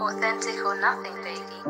Authentic or nothing, baby.